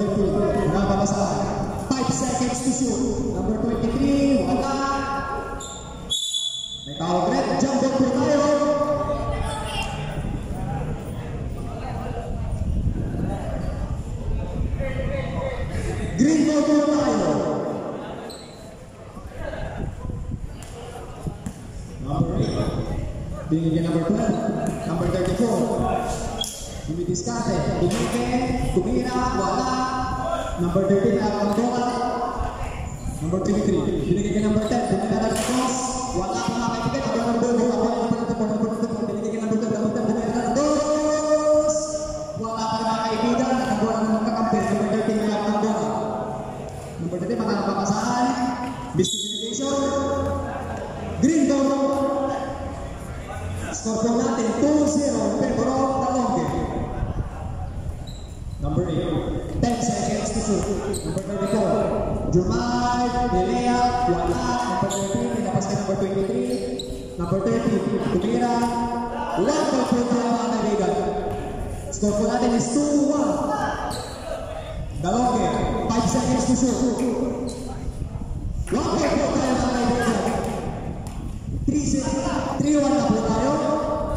number 50, Rama seconds 23, Green Discarte, Domínguez, Kumira, Wala. Number 13, Alfonso Number 33, binigay kay number 10, Kumira Alfonso. Number 8, 10 seconds to shoot. Number 34, Jermai, Delea, Wala, number 13, pinapaskan number 23. Number 30, Tumira, level programa mga Vega. Score po natin is 2-1. Dalonge, 5 seconds to shoot. Longer programa mga Vega. 3-1 na po tayo.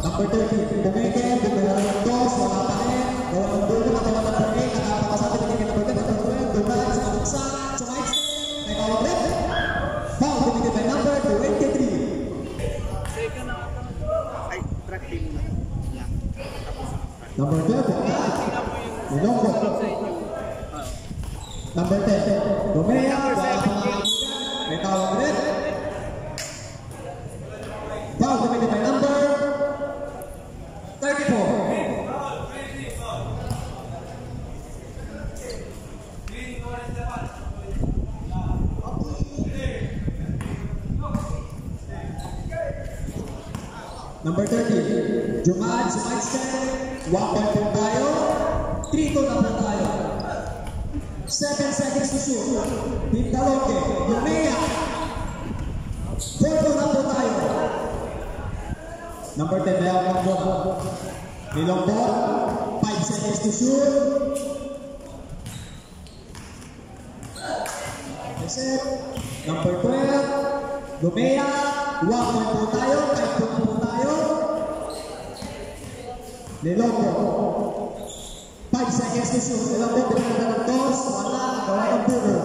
Number 30, Domeke, Dumela Lantos, wala pa Wala Ilonggo. Number 10. Gumea sa may tawag rin. Foul committed by number 34. Number 30, Jumad Smaiksen, 1.2 tayo. Trito na po tayo. 7 seconds to shoot. Pintaloke, Lumea. Tempo na po tayo. Number 10, Leon Longbor. Ni Longbor, 5 seconds to shoot. Set. Number 12, Lumea. 1 point po tayo, 5 po tayo. Ni Longbor. Next is yung ilang bit pinagawa ng toss. Wala. Gawa ng burger.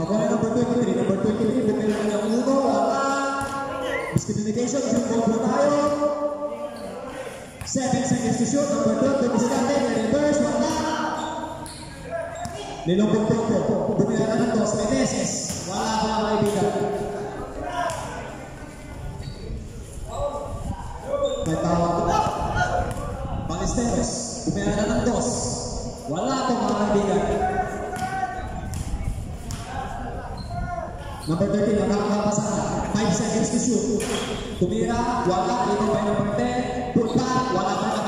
Gawa ng number 23. Number 23, pinagawa ng uno. Wala. Miscommunication. Shoot tayo. 7 seconds to shoot. Number 12, reverse. Wala. Nilong po po. Bumila ng toss. May Wala pa mga kaibigan. May tawag. Pang-esteres. Bumila ng Wala akong mga kaibigan. Number 13, nakakapasa. 5 seconds to shoot. Tumira, wala, dito pa number 10. Punta, wala pa yung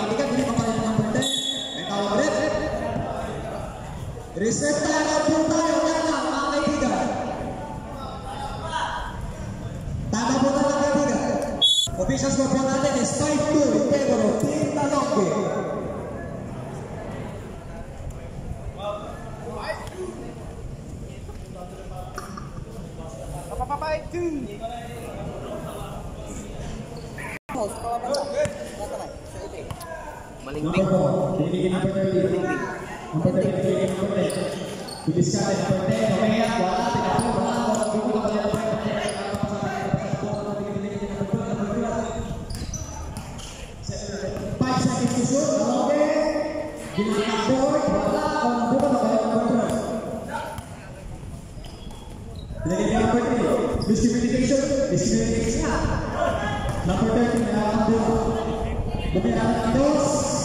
Reset tayo, punta, mga kaibigan. Tama po kaibigan. Officials report natin is 5-2 in favor of Bogor. Dibikin APP di APP dibikin APP. Dibiskan APP, pemenang, warna, tidak perlu berlaku, warna dulu kembali APP. Discrimination, discrimination. Number 13, Alejandro. Bukan Alejandro.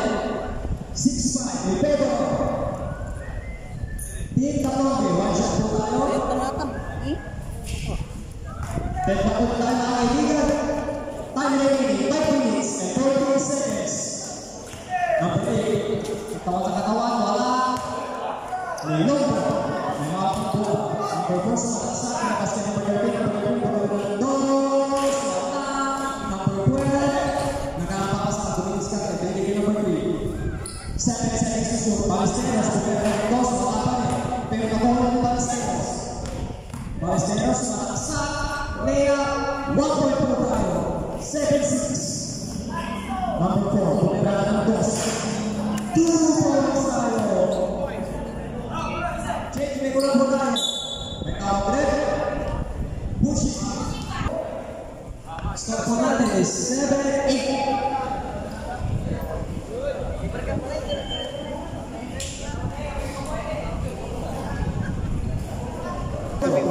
65 Pedro Team Tanong one shot po tayo Team Tanong tayo na kaibigan Time remaining 5 minutes and 43 seconds Naputi Katawan-katawan wala May number May mga pagkuha Ang purpose Number four from Baton Rouge. Dubo Rosario. Jake Nicolas Rodaio. Back up there. Push it. Scott Fernandez, seven, eight. Thank you.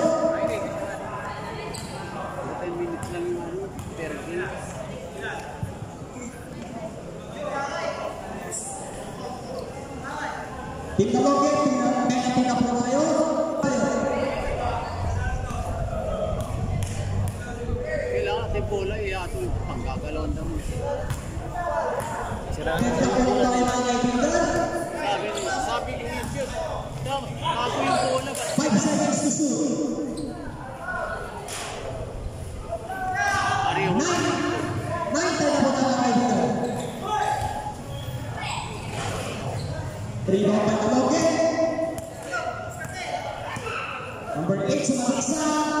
ni Pola iya eh, atong panggagalawan daw. Sira. Sabi ni sabi ni Mitchell, daw ako yung bola. 5 seconds to shoot. Ariho. Nine tayo na mga kaibigan. Three ball back Number 8 sa mga isa.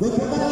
Vem cantar